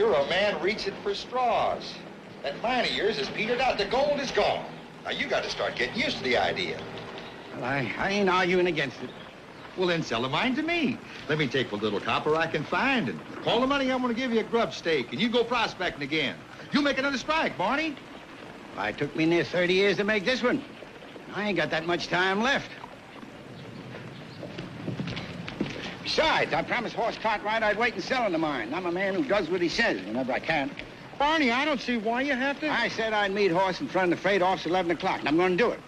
you're a man reaching for straws. That mine of yours is petered out. The gold is gone. Now, you got to start getting used to the idea. Well, I, I ain't arguing against it. Well, then sell the mine to me. Let me take what little copper I can find, and all the money I'm going to give you a grub stake, and you go prospecting again. You make another strike, Barney. Why, it took me near 30 years to make this one. I ain't got that much time left. Besides, I promised Hoss Cartwright I'd wait and sell in the mine. I'm a man who does what he says whenever I can. Barney, I don't see why you have to... I said I'd meet Hoss in front of the freight office at 11 o'clock, and I'm going to do it.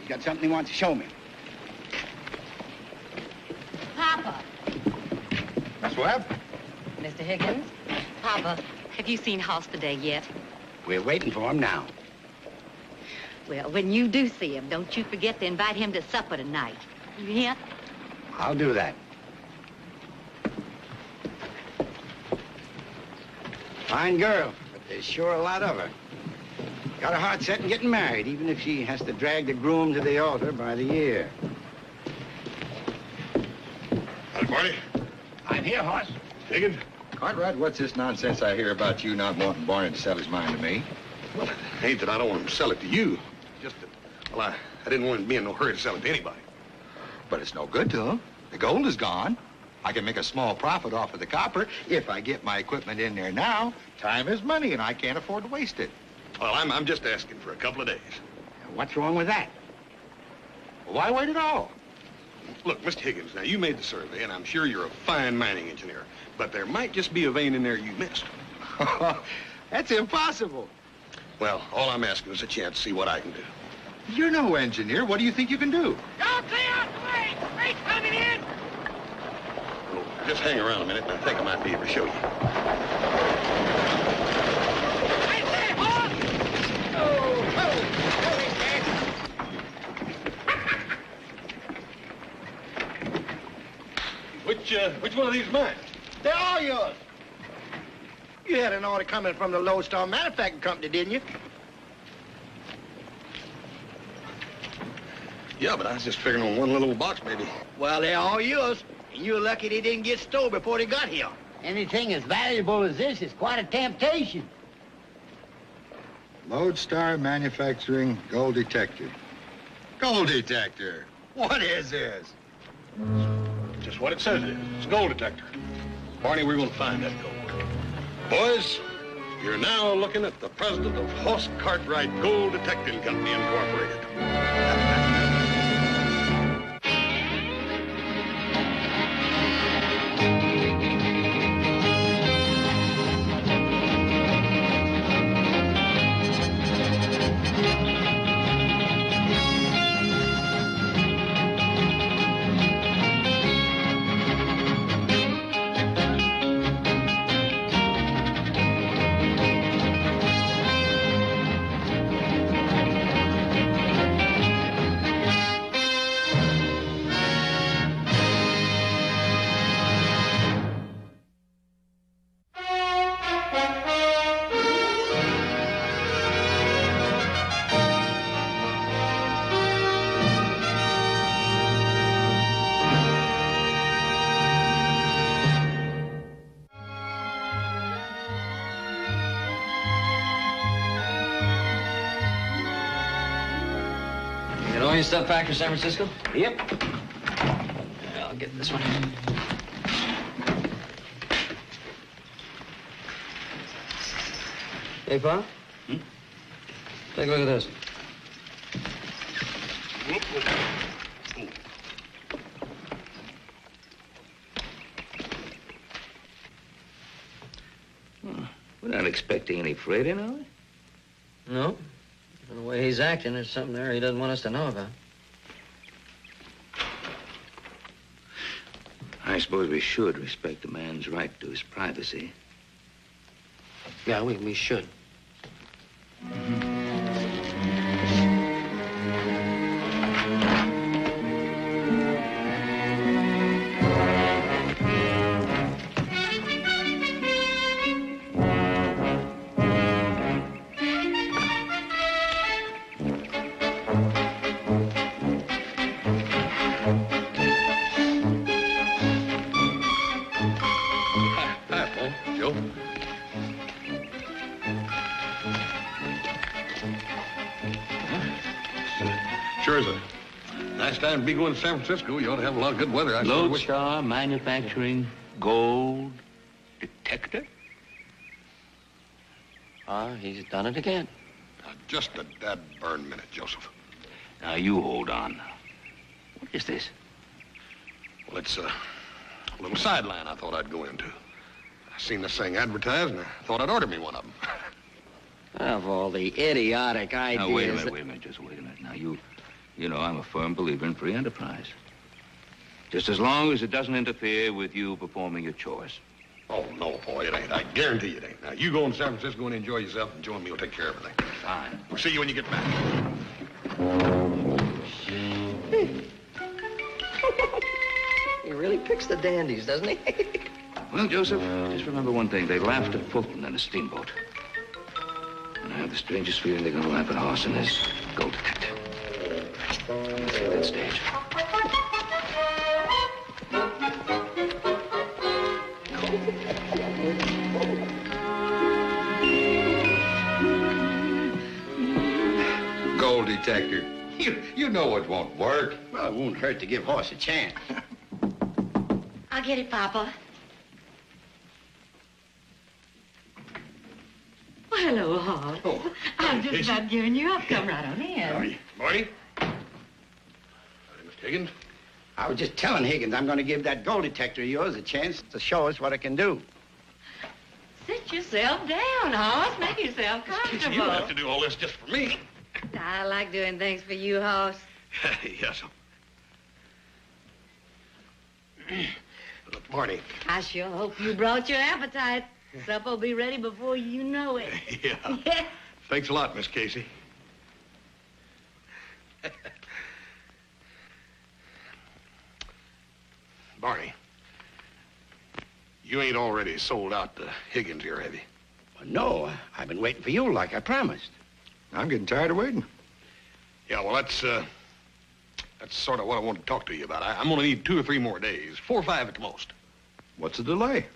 He's got something he wants to show me. Papa. That's what? Mr. Higgins? Papa, have you seen Hoss today yet? We're waiting for him now. Well, when you do see him, don't you forget to invite him to supper tonight. You hear? I'll do that. Fine girl, but there's sure a lot of her. Got her heart set on getting married, even if she has to drag the groom to the altar by the ear. Howdy, Barney. I'm here, Hoss. Higgins? Cartwright, what's this nonsense I hear about you not wanting Barney to sell his mine to me? Well, it ain't that I don't want him to sell it to you. Just that, well, I, I didn't want to be in no hurry to sell it to anybody. But it's no good to him. The gold is gone. I can make a small profit off of the copper if I get my equipment in there now. Time is money, and I can't afford to waste it. Well, I'm, I'm just asking for a couple of days. What's wrong with that? Why wait at all? Look, Mr. Higgins, now you made the survey, and I'm sure you're a fine mining engineer, but there might just be a vein in there you missed. That's impossible. Well, all I'm asking is a chance to see what I can do. You're no engineer. What do you think you can do? Y'all clear out the way! Freight coming in! Well, just hang around a minute, and I think I might be able to show you. I say, Hoss! Which, uh, which one of these is mine? They're all yours. You had an order coming from the Lodestar Manufacturing Company, didn't you? Yeah, but I was just figuring on one little box, maybe. Well, they're all yours. And you're lucky they didn't get stole before they got here. Anything as valuable as this is quite a temptation. Lodestar Manufacturing Gold Detector. Gold detector? What is this? Just what it says it is. It's a gold detector. Barney, we're going to find that gold. Boys, you're now looking at the president of Hoss Cartwright Gold Detecting Company, Incorporated. You got all your stuff back to San Francisco? Yep. I'll get this one. Hey, Pa? Hmm? Take a look at this. We're not expecting any freight in, are we? No. From the way he's acting, there's something there he doesn't want us to know about. I suppose we should respect a man's right to his privacy. Yeah, we, we should. Hi, Paul. Be going to San Francisco. You ought to have a lot of good weather. I sure wish- Lodestar Manufacturing Gold Detector? Ah, he's done it again. Now, just a dead burn minute, Joseph. Now, you hold on. What is this? Well, it's a little sideline I thought I'd go into. I seen this thing advertised, and I thought I'd order me one of them. Of all the idiotic ideas... Now, wait a minute, wait a minute, just wait a minute. Now, you, you know I'm a firm believer in free enterprise. Just as long as it doesn't interfere with you performing your chores. Oh, no, boy, it ain't. I guarantee it ain't. Now, you go in San Francisco and enjoy yourself, and Joe and me will take care of everything. Fine. We'll see you when you get back. He really picks the dandies, doesn't he? Well, Joseph, just remember one thing. They laughed at Fulton in a steamboat. And I have the strangest feeling they're going to laugh at Hoss and his gold Gold detector. You, you know it won't work. Well, it won't hurt to give Hoss a chance. I'll get it, Papa. Well, hello, Hoss. Oh, I'm just Casey. about giving you up. Come right on in. Howdy. Marty? Howdy, Mr. Higgins. I was just telling Higgins I'm going to give that gold detector of yours a chance to show us what it can do. Sit yourself down, Hoss. Make yourself Casey, you don't have to do all this just for me. I like doing things for you, Hoss. yes. Look, Marty. I sure hope you brought your appetite. Supper'll be ready before you know it. Yeah. Thanks a lot, Miss Casey. Barney, you ain't already sold out to Higgins here, have you? Well, no, I've been waiting for you like I promised. I'm getting tired of waiting. Yeah, well, that's, uh, that's sort of what I wanted to talk to you about. I, I'm gonna need two or three more days, four or five at the most. What's the delay?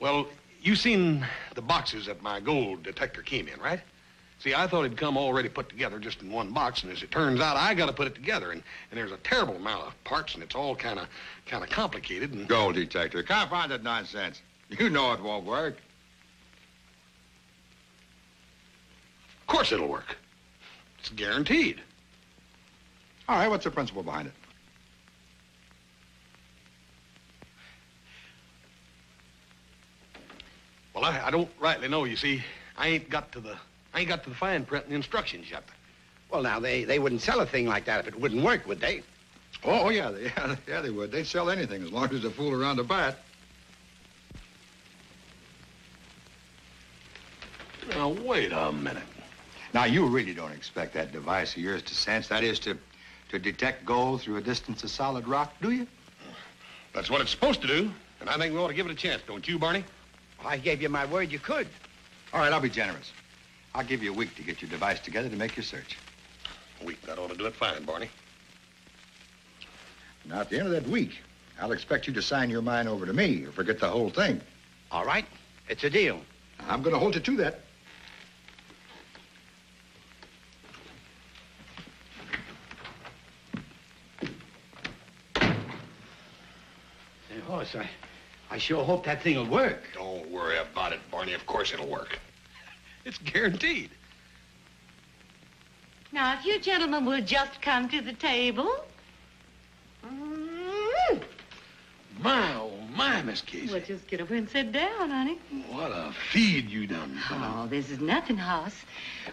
Well, you seen the boxes that my gold detector came in, right? See, I thought it'd come already put together just in one box, and as it turns out, I got to put it together, and, and there's a terrible amount of parts, and it's all kind of kind of complicated. And Gold detector. Confounded nonsense. You know it won't work. Of course it'll work. It's guaranteed. All right, what's the principle behind it? Well, I, I don't rightly know. You see, I ain't got to the I ain't got to the fine print and the instructions yet. Well, now, they, they wouldn't sell a thing like that if it wouldn't work, would they? Oh, oh yeah, they, yeah, yeah, they would. They'd sell anything as long as they fool around to buy it. Now wait a minute. Now, you really don't expect that device of yours to sense, that is, to, to detect gold through a distance of solid rock, do you? That's what it's supposed to do, and I think we ought to give it a chance, don't you, Barney? Well, I gave you my word you could. All right, I'll be generous. I'll give you a week to get your device together to make your search. A week. That ought to do it fine, Barney. Now, at the end of that week, I'll expect you to sign your mind over to me or forget the whole thing. All right, it's a deal. I'm going to hold you to that. Say, I, I sure hope that thing will work. Don't worry about it, Barney. Of course it'll work. It's guaranteed. Now, if you gentlemen will just come to the table. My, oh my, Miss Casey. Well, just get up and sit down, honey. What a feed you done. Oh, this is nothing, Hoss.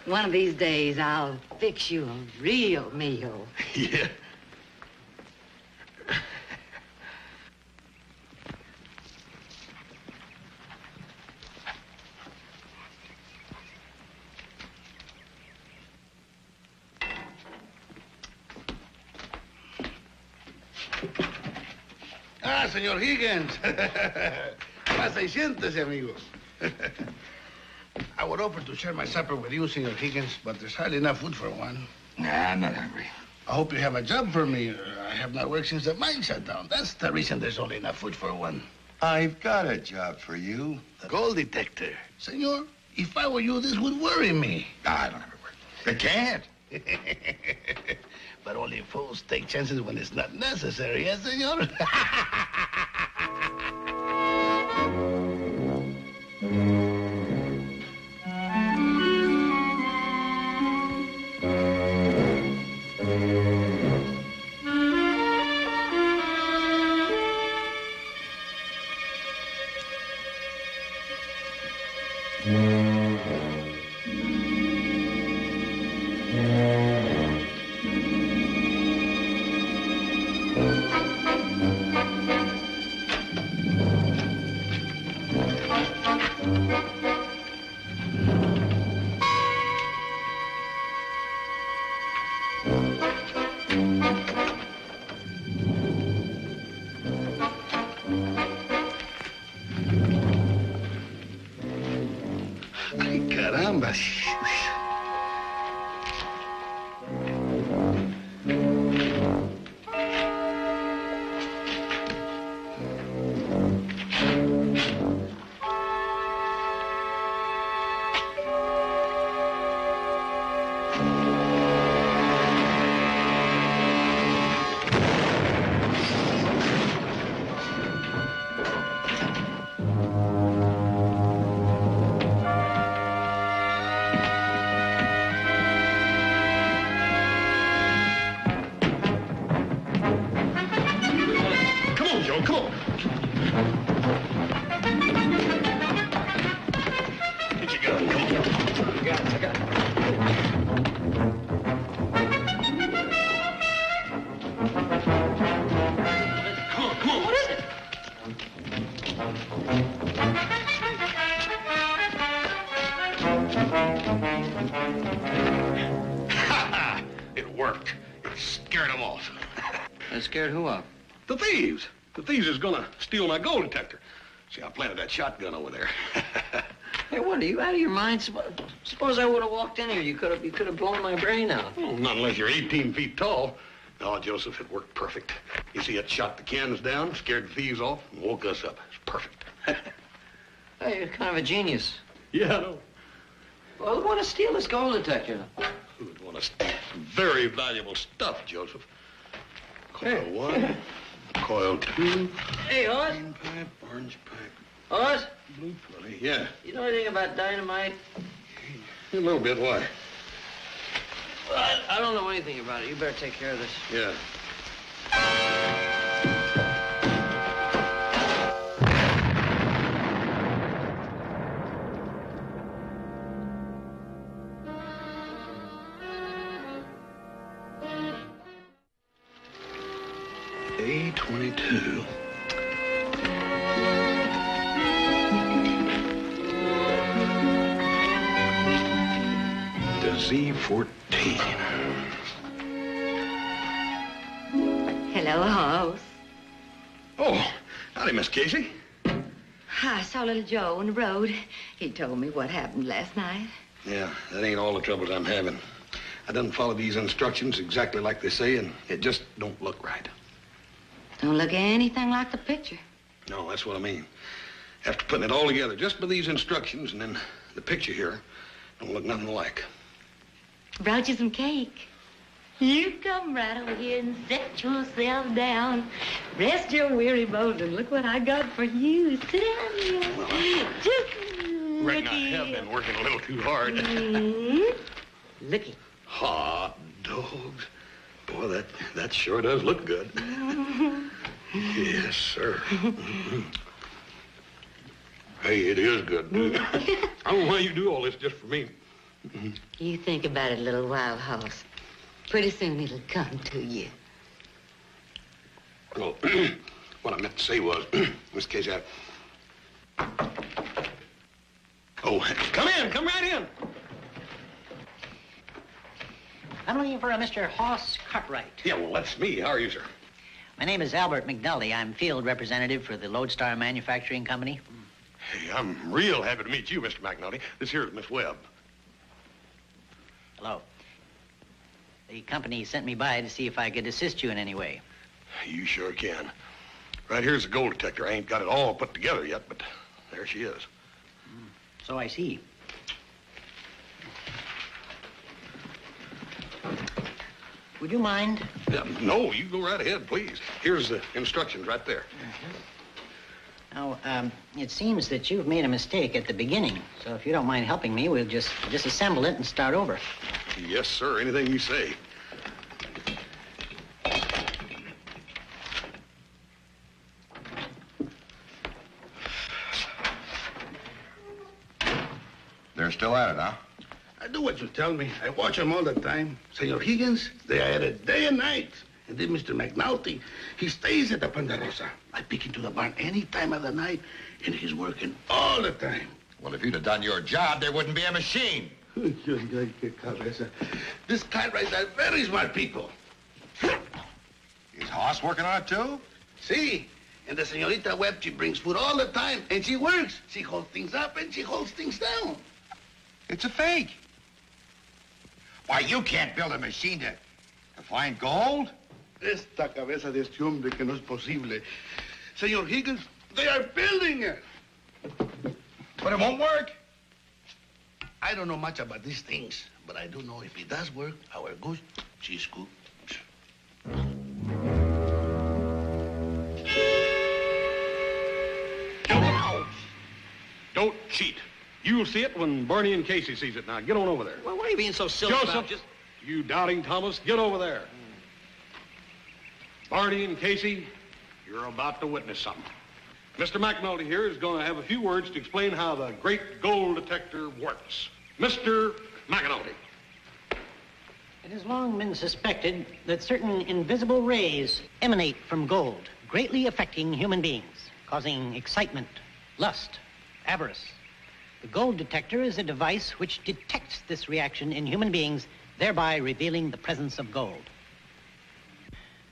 One of these days, I'll fix you a real meal. yeah. Señor Higgins. Pasa y siéntese, amigo. I would offer to share my supper with you, Senor Higgins, but there's hardly enough food for one. Nah, I'm not hungry. I hope you have a job for me. I have not worked since the mine shut down. That's the reason there's only enough food for one. I've got a job for you. The gold detector. Senor, if I were you, this would worry me. I don't have it work. It can't. but only fools take chances when it's not necessary, eh, yes, senor? thieves. The thieves is gonna steal my gold detector. See, I planted that shotgun over there. Hey, what are you out of your mind? Suppose, I would have walked in here. You could have you could have blown my brain out. well, not unless you're 18 feet tall. No, Joseph, it worked perfect. You see, it shot the cannons down, scared the thieves off, and woke us up. It's perfect. Hey, you're kind of a genius. yeah, I know. Well, who'd want to steal this gold detector? Who would want to steal some very valuable stuff, Joseph? Coil one, coil two, Hey, Hoss. green pipe, orange pipe, Hoss, blue pulley. Yeah, you know anything about dynamite? a little bit. Why? I, I don't know anything about it. You better take care of this. Yeah. Z-14. Hello, Hoss. Oh, howdy, Miss Casey. I saw little Joe on the road. He told me what happened last night. Yeah, that ain't all the troubles I'm having. I done follow these instructions exactly like they say, and it just don't look right. Don't look anything like the picture. No, that's what I mean. After putting it all together just by these instructions and then the picture here, don't look nothing alike. Brought you some cake. You come right over here and set yourself down. Rest your weary bones and look what I got for you. Sit down here. Just Reckon I looky. have been working a little too hard. Mhm. Looky. Hot dogs. Boy, that, that sure does look good. yes, sir. Hey, it is good. I don't know why you do all this just for me. You think about it a little while, Hoss. Pretty soon it'll come to you. Well, what I meant to say was, Miss Casey, I... Oh, come in, come right in. I'm looking for a Mr. Hoss Cartwright. Yeah, well, that's me. How are you, sir? My name is Albert McNulty. I'm field representative for the Lodestar Manufacturing Company. Hey, I'm real happy to meet you, Mr. McNulty. This here is Miss Webb. Hello. The company sent me by to see if I could assist you in any way. You sure can. Right here's the gold detector. I ain't got it all put together yet, but there she is. Hmm, so I see. would you mind? No, you go right ahead, please. Here's the instructions right there. Uh-huh. Now, um, it seems that you've made a mistake at the beginning. So if you don't mind helping me, we'll just disassemble it and start over. Yes, sir. Anything you say. They're still at it, huh? I do what you tell me. I watch them all the time. Senor Higgins, they are at it day and night. And then Mr. McNulty, he stays at the Ponderosa. I peek into the barn any time of the night, and he's working all the time. Well, if you'd have done your job, there wouldn't be a machine. this Cartwrights are very smart people. Is Hoss working on it, too? See? And the senorita Webb, she brings food all the time, and she works. She holds things up, and she holds things down. It's a fake. Why, you can't build a machine to, to find gold. Esta cabeza de este hombre que no es posible. Senor Higgins, they are building it. But it won't work. I don't know much about these things, but I do know if it does work, our goose, she's good. Don't cheat. You'll see it when Barney and Casey sees it. Now, get on over there. Well, what are you being so silly Joseph, about? Just you doubting Thomas, get over there. Barney and Casey, you're about to witness something. Mr. McNulty here is going to have a few words to explain how the great gold detector works. Mr. McNulty. It has long been suspected that certain invisible rays emanate from gold, greatly affecting human beings, causing excitement, lust, avarice. The gold detector is a device which detects this reaction in human beings, thereby revealing the presence of gold.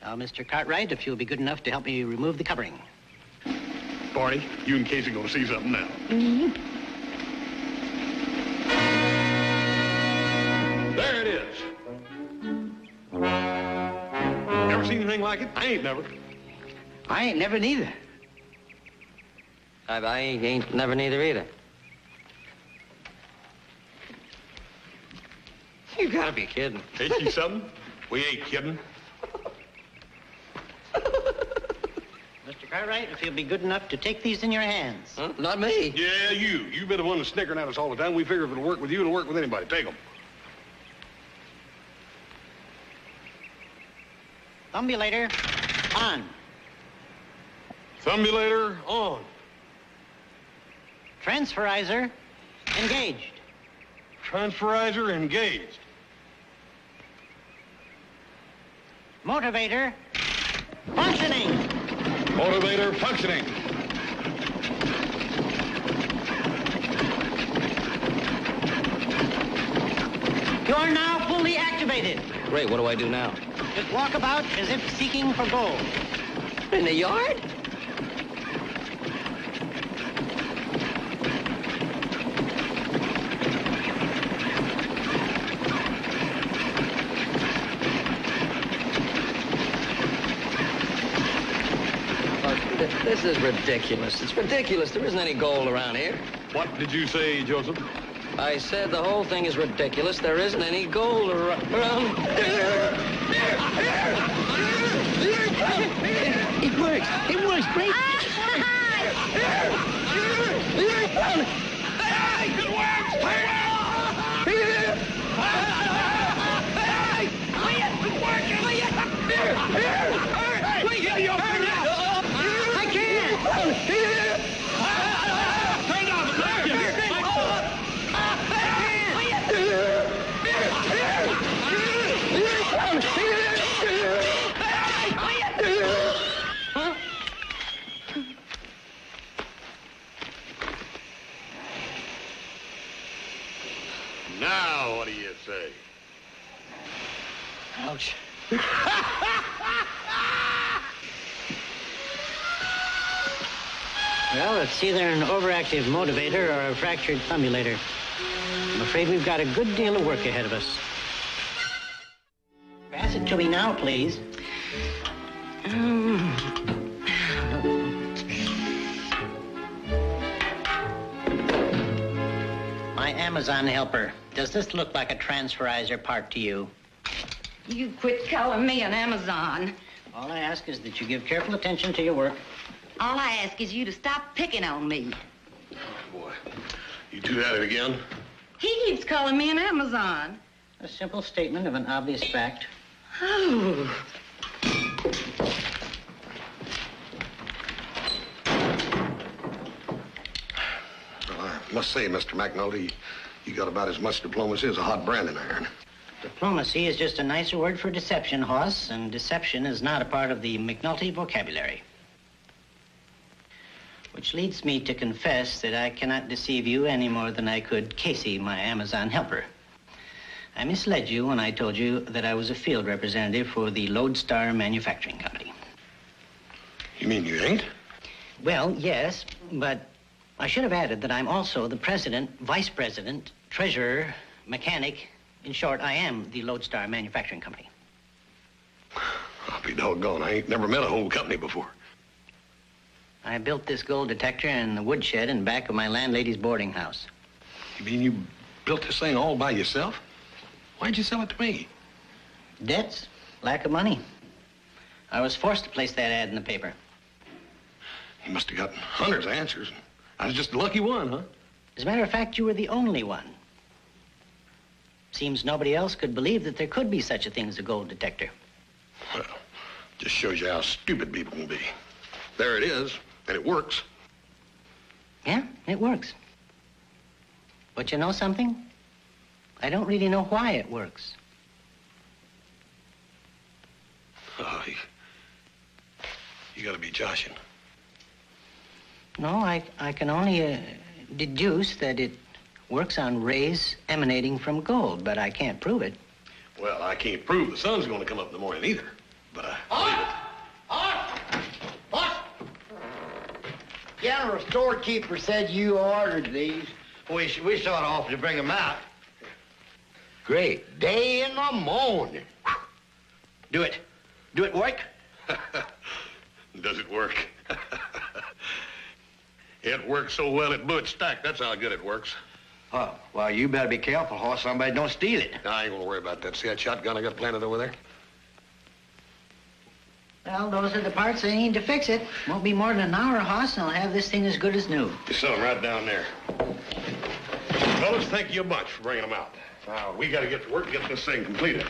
Now, Mr. Cartwright, if you'll be good enough to help me remove the covering. Barney, you and Casey going to see something now. Mm-hmm. There it is. Ever seen anything like it? I ain't never. I ain't never neither. I, I ain't never neither either. You gotta be kidding. Ain't she something? We ain't kidding. Mr. Cartwright, if you'll be good enough to take these in your hands. Huh? Not me. Yeah, you. You've been the one that's snickering at us all the time. We figure if it'll work with you, it'll work with anybody. Take them. Thumbulator, on. Thumbulator on. Transferizer, engaged. Transferizer engaged. Motivator, functioning. Motivator functioning. You're now fully activated. Great, what do I do now? Just walk about as if seeking for gold. In the yard? Look, th- This is ridiculous. It's ridiculous. There isn't any gold around here. What did you say, Joseph? I said the whole thing is ridiculous. There isn't any gold ar- around here. It works. It works. Great. I can't. Now, what do you say? Ouch. Well, it's either an overactive motivator or a fractured thumbulator. I'm afraid we've got a good deal of work ahead of us. Pass it to me now, please. Um. My Amazon helper. Does this look like a transferizer part to you? You quit calling me an Amazon. All I ask is that you give careful attention to your work. All I ask is you to stop picking on me. Oh, Boy, you two at it again? He keeps calling me an Amazon. A simple statement of an obvious fact. Oh. Well, I must say, Mr. McNulty, you got about as much diplomacy as a hot branding iron. Diplomacy is just a nicer word for deception, Hoss, and deception is not a part of the McNulty vocabulary. Which leads me to confess that I cannot deceive you any more than I could Casey, my Amazon helper. I misled you when I told you that I was a field representative for the Lodestar Manufacturing Company. You mean you ain't? Well, yes, but I should have added that I'm also the president, vice president, treasurer, mechanic. In short, I am the Lodestar Manufacturing Company. I'll be doggone. I ain't never met a whole company before. I built this gold detector in the woodshed in back of my landlady's boarding house. You mean you built this thing all by yourself? Why'd you sell it to me? Debts, lack of money. I was forced to place that ad in the paper. You must have gotten hundreds of answers. I was just the lucky one, huh? As a matter of fact, you were the only one. Seems nobody else could believe that there could be such a thing as a gold detector. Well, just shows you how stupid people can be. There it is, and it works. Yeah, it works. But you know something? I don't really know why it works. Oh, you, you gotta be joshing. No, I, I can only uh, deduce that it works on rays emanating from gold, but I can't prove it. Well, I can't prove the sun's gonna come up in the morning either, but I believe it. General storekeeper said you ordered these. We, we sort of offered to bring them out. Great day in the morning. Do it. Do it work? Does it work? it works so well it blew its stack. That's how good it works. Oh, well, you better be careful, Hoss. Somebody don't steal it. I ain't gonna worry about that. See that shotgun I got planted over there? Well, those are the parts they need to fix it. Won't be more than an hour, Hoss, and I'll have this thing as good as new. You set 'em right down there. Fellas, thank you much for bringing them out. Now, we gotta get to work and get this thing completed.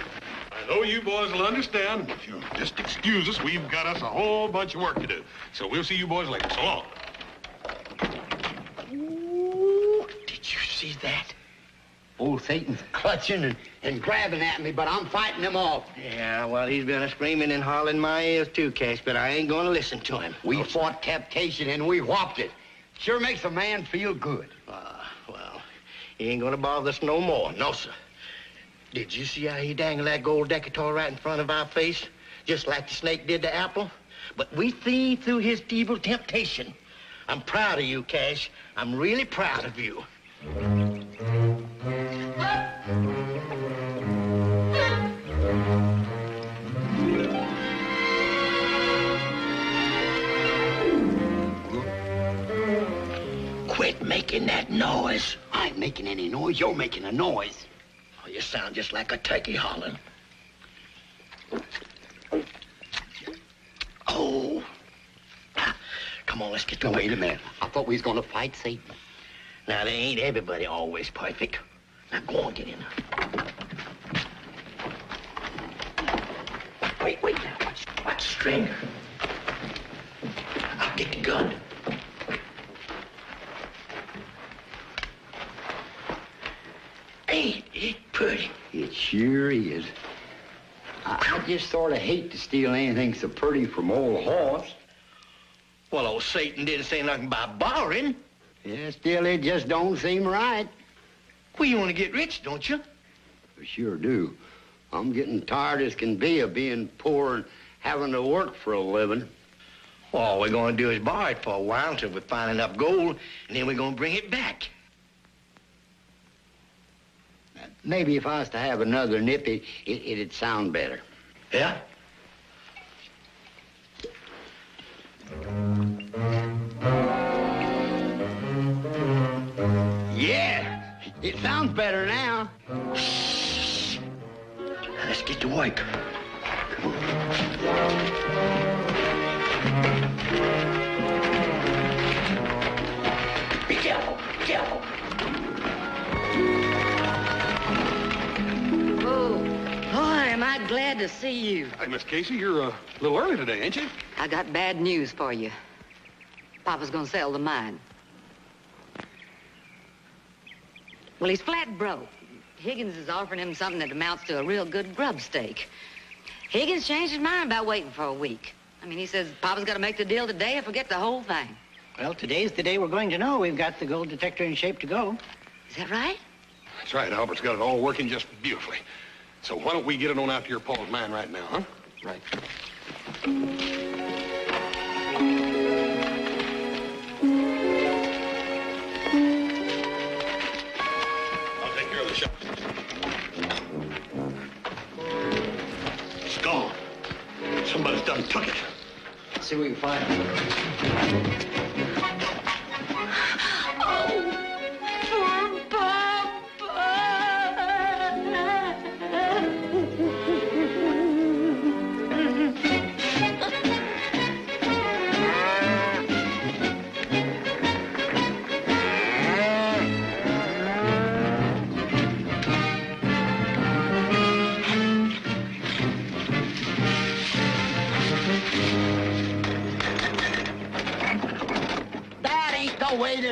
I know you boys will understand. If you just excuse us, we've got us a whole bunch of work to do. So we'll see you boys later. So long. Ooh, Did you see that? Old Satan's clutching and, and grabbing at me, but I'm fighting him off. Yeah, well, he's been a screaming and hollering my ears too, Cash, but I ain't going to listen to him. We fought temptation and we whopped it. Sure makes a man feel good. Ah, well, he ain't going to bother us no more. No, sir. Did you see how he dangled that gold decatur right in front of our face? Just like the snake did the Apple? But we thieved through his evil temptation. I'm proud of you, Cash. I'm really proud of you. Making that noise. I ain't making any noise. You're making a noise. Oh, you sound just like a turkey hollering. Oh. Ah, Come on, let's get to going. Wait a minute. I thought we was going to fight Satan. Now, they ain't everybody always perfect. Now, go on, get in there. Wait, wait now. Watch, watch the string. I'll get the gun. Ain't it pretty? It sure is. I, I just sort of hate to steal anything so pretty from old Hoss. Well, old Satan didn't say nothing about borrowing. Yeah, still, it just don't seem right. Well, you want to get rich, don't you? I sure do. I'm getting tired as can be of being poor and having to work for a living. All we're going to do is borrow it for a while until we find enough gold, and then we're going to bring it back. Maybe if I was to have another nip, it, it, it'd sound better. Yeah? Yeah, it sounds better now. Let's get to work. Be glad to see you. Hey, Miss Casey, you're uh, a little early today, ain't you? I got bad news for you. Papa's gonna sell the mine. Well, he's flat broke. Higgins is offering him something that amounts to a real good grub stake. Higgins changed his mind about waiting for a week. I mean, he says Papa's got to make the deal today or forget the whole thing. Well, today's the day we're going to know we've got the gold detector in shape to go. Is that right? That's right. Albert's got it all working just beautifully. So why don't we get it on out to your Paul's mine right now, huh? Right. I'll take care of the shop. It's gone. Somebody's done took it. Let's see what we can find.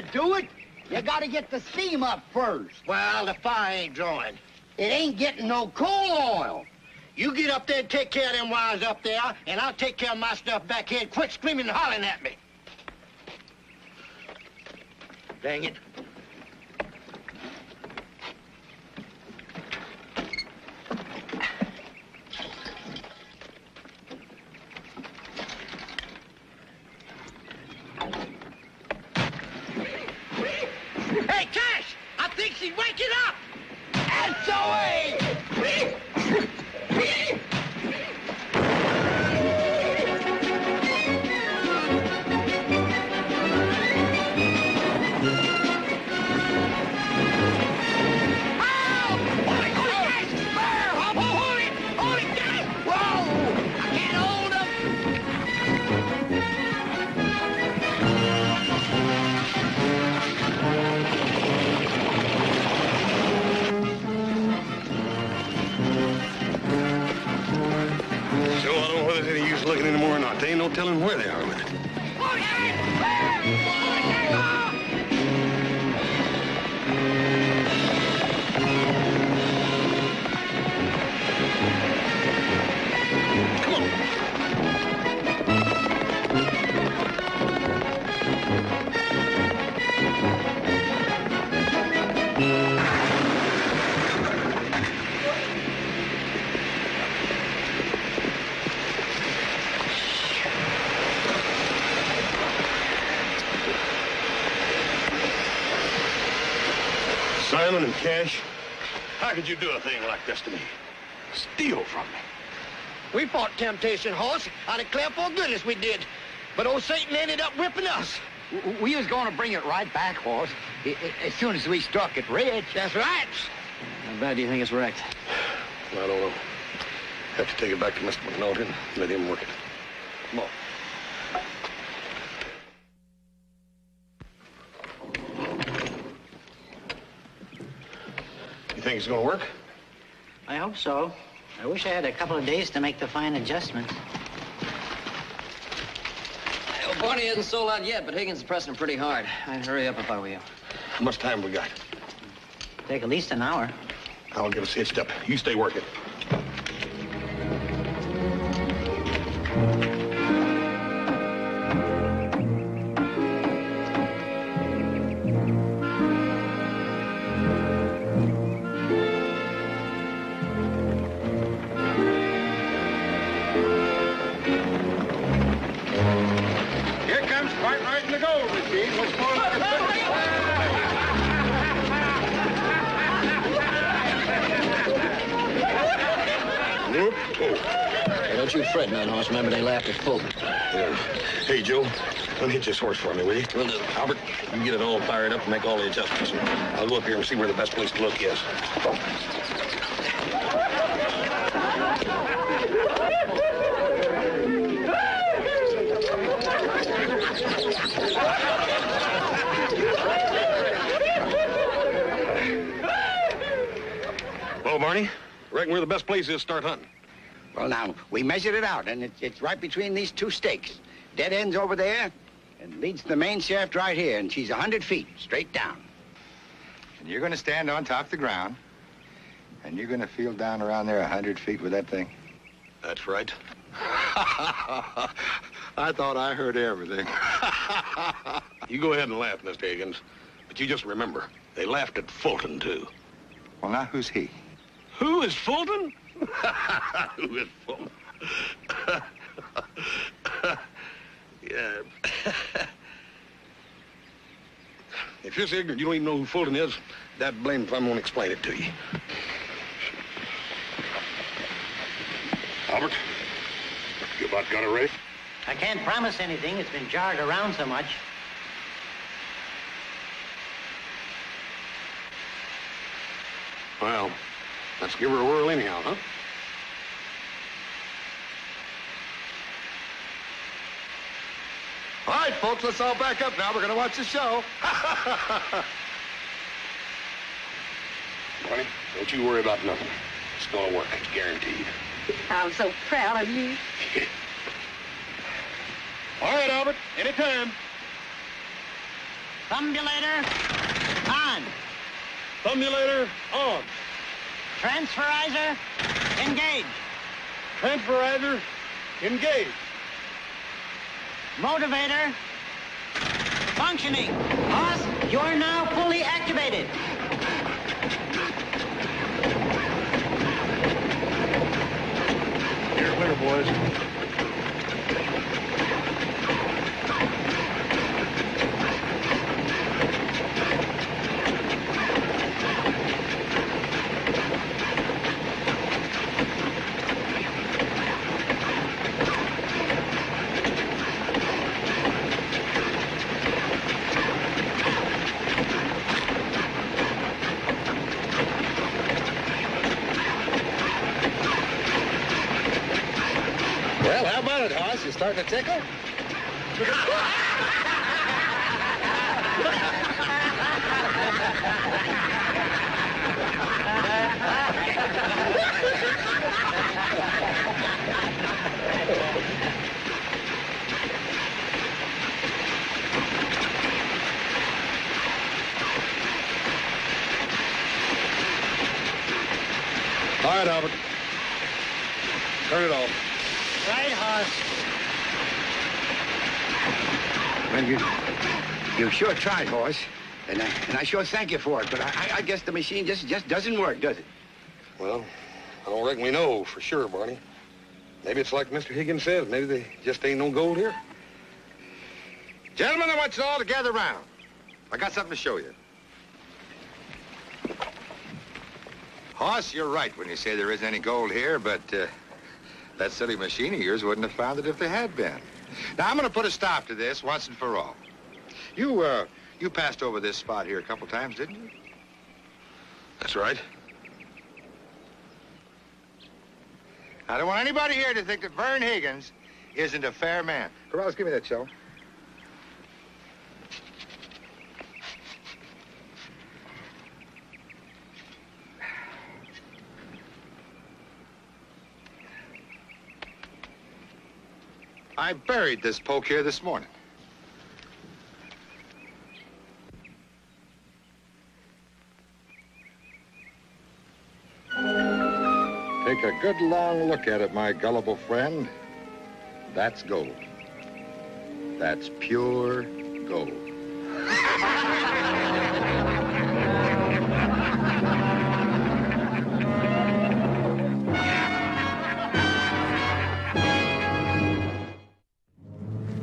To do it. You gotta get the steam up first. Well, the fire ain't drawing. It ain't getting no coal oil. You get up there and take care of them wires up there, and I'll take care of my stuff back here and quit screaming and hollering at me. Dang it. Simon and Cash, how could you do a thing like this to me? Steal from me. We fought Temptation Hoss I declare clear for goodness we did. But old Satan ended up whipping us. We was going to bring it right back, Hoss, i- i- as soon as we struck it rich. That's right. How bad do you think it's wrecked? I don't know. Have to take it back to Mr. McNaughton and let him work it. Come on. Think it's gonna work? I hope so. I wish I had a couple of days to make the fine adjustments. Well, Barney hasn't sold out yet, but Higgins is pressing him pretty hard. I'd hurry up if I were you. How much time we got? Take at least an hour. I'll get us hitched up. You stay working. Hey, don't you fret none, Hoss. Remember, they laughed at Fulton. Yeah. Hey, Joe, unhitch this horse for me, will you? Will do. Albert, you get it all fired up and make all the adjustments. I'll go up here and see where the best place to look is. Well, Barney, reckon we're the best place is to start hunting. Well, now, we measured it out, and it's, it's right between these two stakes. Dead end's over there, and leads to the main shaft right here, and she's a 100 feet, straight down. And you're going to stand on top of the ground, and you're going to feel down around there a 100 feet with that thing? That's right. I thought I heard everything. You go ahead and laugh, Mr. Higgins. But you just remember, they laughed at Fulton, too. well, now, who's he? Who is Fulton? Who is Fulton? yeah. if you're so ignorant you don't even know who Fulton is, that blame if I'm going to explain it to you. Albert, you about got a ready? I can't promise anything. It's been jarred around so much. Well, let's give her a whirl anyhow, huh? All right, folks, let's all back up now. We're going to watch the show. Barney, don't you worry about nothing. It's going to work, it's guaranteed. I'm so proud of you. All right, Albert, anytime. Thumbulator, on. Thumbulator on. Transferizer, engage. Transferizer engage. Motivator, functioning. Boss, you're now fully activated. You're clear, boys. Well, how about it, Hoss? You starting to tickle? All right, Albert. Turn it off. Right, Hoss. Well, you, you sure tried, Hoss. And I, and I sure thank you for it, but I, I- guess the machine just, just doesn't work, does it? Well, I don't reckon we know for sure, Barney. Maybe it's like Mr. Higgins says. Maybe they just ain't no gold here. Gentlemen, I want you all to gather round. I got something to show you. Hoss, you're right when you say there isn't any gold here, but uh, that silly machine of yours wouldn't have found it if there had been. Now, I'm going to put a stop to this once and for all. You, uh, you passed over this spot here a couple times, didn't you? That's right. I don't want anybody here to think that Vern Higgins isn't a fair man. Corrales, give me that show. I buried this poke here this morning. Take a good long look at it, my gullible friend. That's gold. That's pure gold.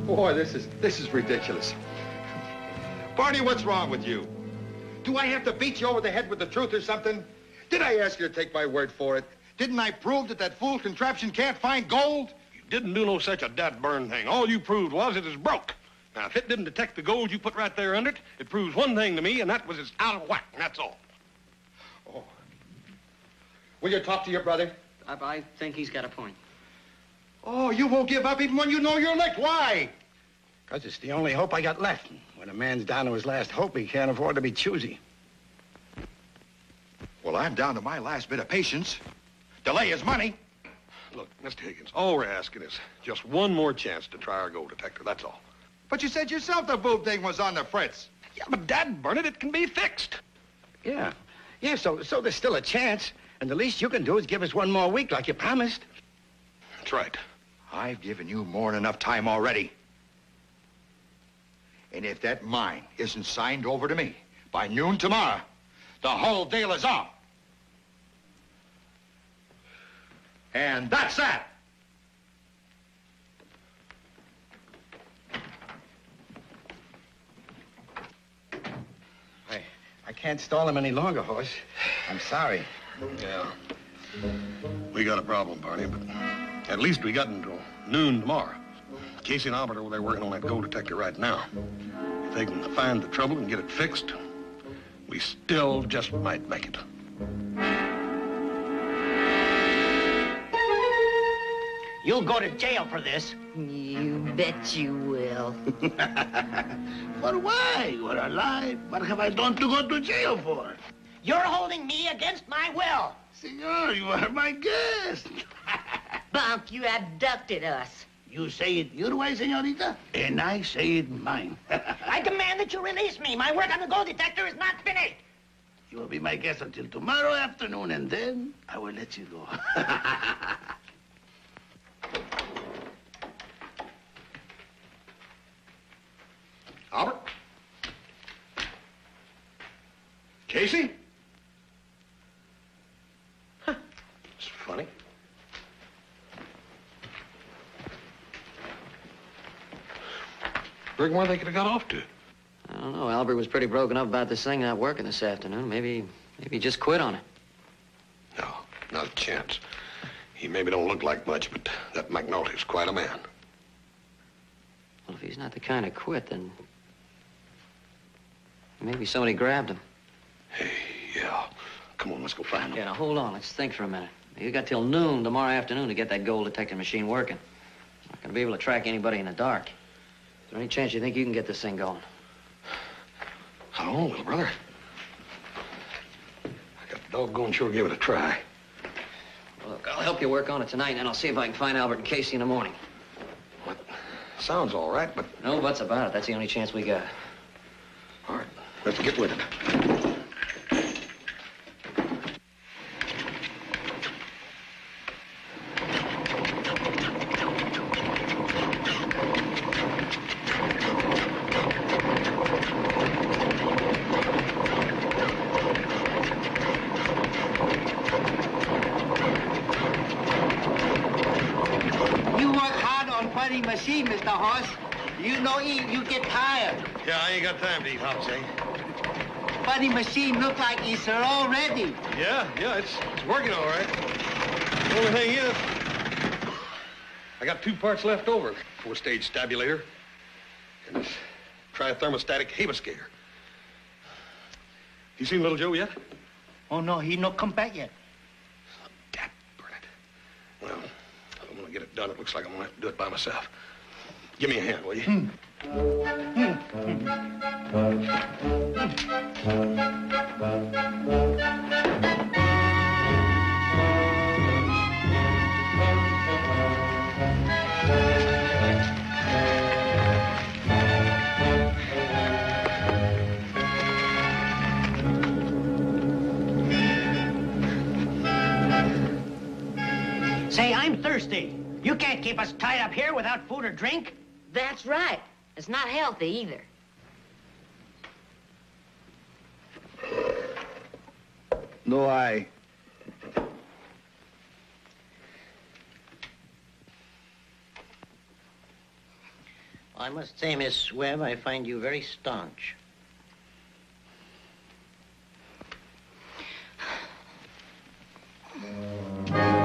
Boy, this is this is ridiculous. Barney, what's wrong with you? Do I have to beat you over the head with the truth or something? Did I ask you to take my word for it? Didn't I prove that that fool contraption can't find gold? You didn't do no such a dat burn thing. All you proved was it is broke. Now, if it didn't detect the gold you put right there under it, it proves one thing to me, and that was it's out of whack, and that's all. Oh. Will you talk to your brother? I, I think he's got a point. Oh, you won't give up even when you know you're licked. Why? Because it's the only hope I got left. When a man's down to his last hope, he can't afford to be choosy. Well, I'm down to my last bit of patience. Delay is money. Look, Mr. Higgins, all we're asking is just one more chance to try our gold detector, that's all. But you said yourself the boob thing was on the fritz. Yeah, but Dad, burn it, it can be fixed. Yeah. Yeah, so, so there's still a chance. And the least you can do is give us one more week like you promised. That's right. I've given you more than enough time already. And if that mine isn't signed over to me by noon tomorrow, the whole deal is off. And that's that. I, I can't stall him any longer, Hoss. I'm sorry. Yeah. We got a problem, Barney, but at least we got until noon tomorrow. Casey and Albert are over there working on that gold detector right now. If they can find the trouble and get it fixed, we still just might make it. You'll go to jail for this. You bet you will. for why? We're alive. What have I done to go to jail for? You're holding me against my will. Senor, you are my guest. Bunk, you abducted us. You say it your way, senorita, and I say it mine. I demand that you release me. My work on the gold detector is not finished. You will be my guest until tomorrow afternoon, and then I will let you go. Albert? Casey? Huh. It's funny. Reckon where they could have got off to. I don't know. Albert was pretty broken up about this thing not working this afternoon. Maybe, maybe he just quit on it. No, not a chance. He maybe don't look like much, but that McNulty's quite a man. Well, if he's not the kind of quit, then maybe somebody grabbed him. Hey, yeah. Come on, let's go find him. Yeah, now hold on. Let's think for a minute. You got till noon tomorrow afternoon to get that gold detecting machine working. Not gonna be able to track anybody in the dark. Is there any chance you think you can get this thing going? I don't know, little brother. I got doggone sure give it a try. Look, I'll help you work on it tonight, and then I'll see if I can find Albert and Casey in the morning. What? Sounds all right, but No buts about it. That's the only chance we got. all right, let's get with it. You work hard on funny machine, Mr. Hoss. You know eat, you get tired. Yeah, I ain't got time to eat hops, eh? Funny machine look like it's all ready. Yeah, yeah, it's, it's working all right. The only thing is, I got two parts left over. Four-stage stabulator and this triathermostatic habiscator. You seen little Joe yet? Oh, no, he no come back yet. Dad, burn it. Well, I'm gonna get it done. It looks like I'm gonna have to do it by myself. Give me a hand, will you? Say, I'm thirsty. You can't keep us tied up here without food or drink. That's right. It's not healthy either. No, I... I must say, Miss Webb, I find you very staunch.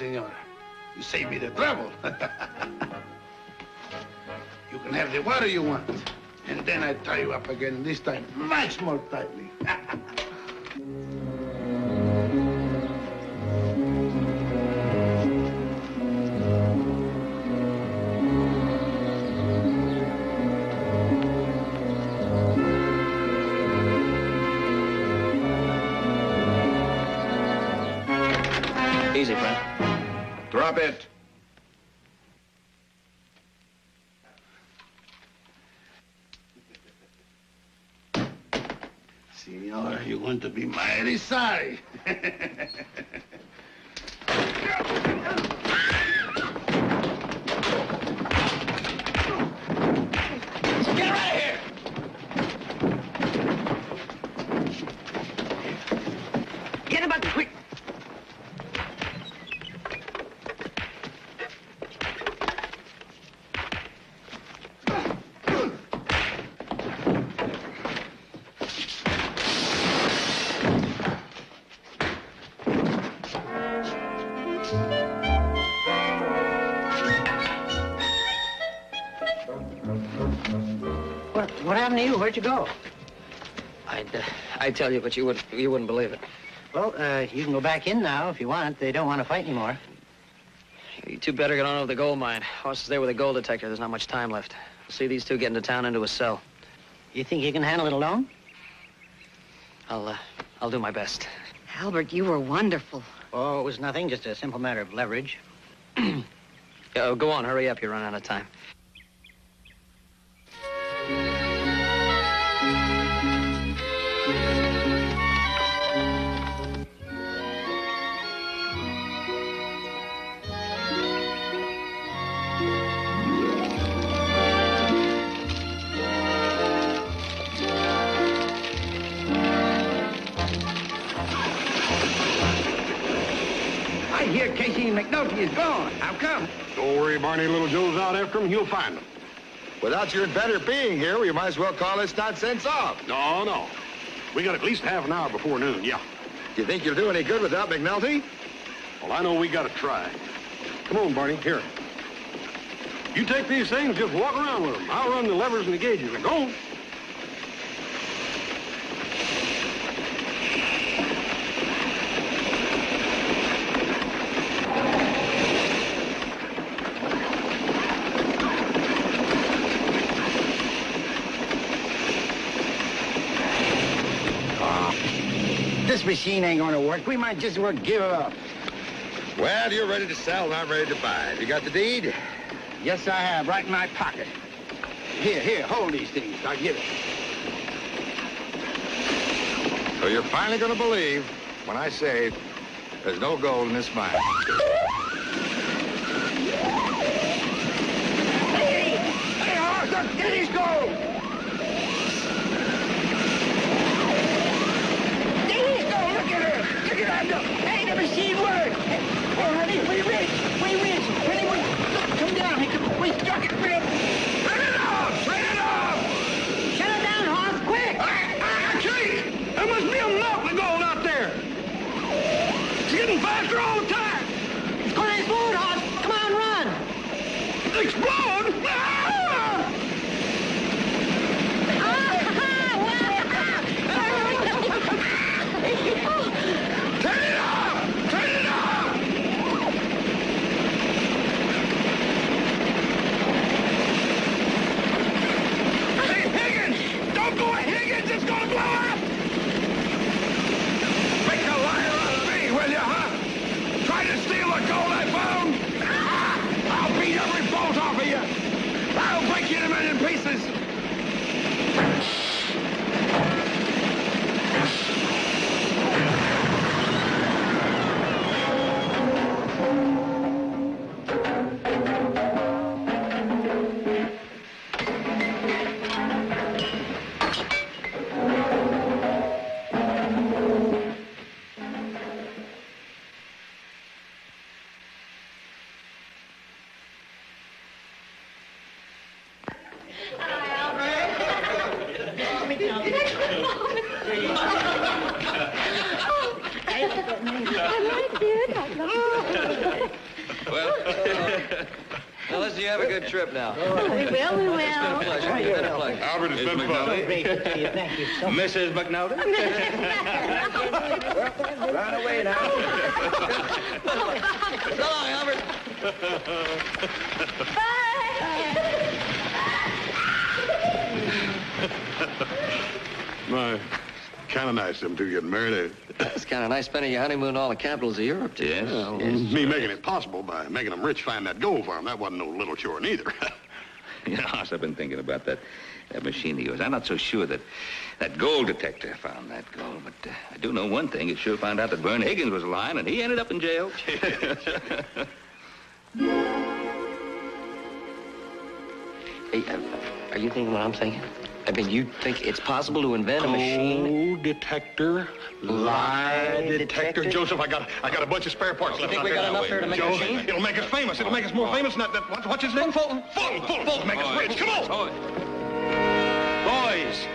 there, senor. You saved me the trouble. you can have the water you want. And then I tie you up again, this time much more tightly. mighty sorry. Where'd you go? I'd, uh, I'd tell you, but you, wouldn't, you wouldn't believe it. Well, uh, you can go back in now if you want. They don't want to fight anymore. You two better get on over the gold mine. Hoss is there with a gold detector. There's not much time left. We'll see these two get into town into a cell. You think you can handle it alone? I'll, uh, I'll do my best. Albert, you were wonderful. Oh, it was nothing. Just a simple matter of leverage. Uh, go on, hurry up. You're running out of time. Hear Casey McNulty is gone. How come? Don't worry, Barney. Little Joe's out after him. He'll find him. Without your inventor being here, we might as well call this nonsense off. No, no. We got at least half an hour before noon, yeah. Do you think you'll do any good without McNulty? Well, I know we got to try. Come on, Barney. Here. You take these things, just walk around with them. I'll run the levers and the gauges. Now, Go. Machine ain't gonna work. We might just as well give up. Well, you're ready to sell and I'm ready to buy. Have you got the deed? Yes, I have, right in my pocket. Here, here, hold these things. I'll give it. So you're finally going to believe when I say there's no gold in this mine. Hey, hey, Arthur, get his gold! Get his gold, look at her! Look at her! Hey, the machine works! Honey, we rich! Now. We will, we It's been a will. pleasure. It's been a pleasure. Albert, it's been So fun. great to see you. Thank you so much. Mrs. McNulty? Run away now. So long, Albert. My, kind of nice them two getting married. eh? It's kind of nice spending your honeymoon in all the capitals of Europe. too. Yes, Well, Me making it possible by making them rich find that gold for 'em, that wasn't no little chore neither. You know, Hoss, I've been thinking about that, that machine of yours. I'm not so sure that that gold detector found that gold, but uh, I do know one thing. It sure found out that Vern Higgins was lying, and he ended up in jail. Hey, uh, are you thinking what I'm thinking? I mean, you think it's possible to invent a machine? Gold detector, Lie detector. Joseph, I got I got a bunch of spare parts left. think out we here. got enough there to make a machine? It'll make us famous. It'll make us more famous than that. that what, what's his name? Fulton. Fulton. Fulton. Fulton. Make us rich. Come on. Boys,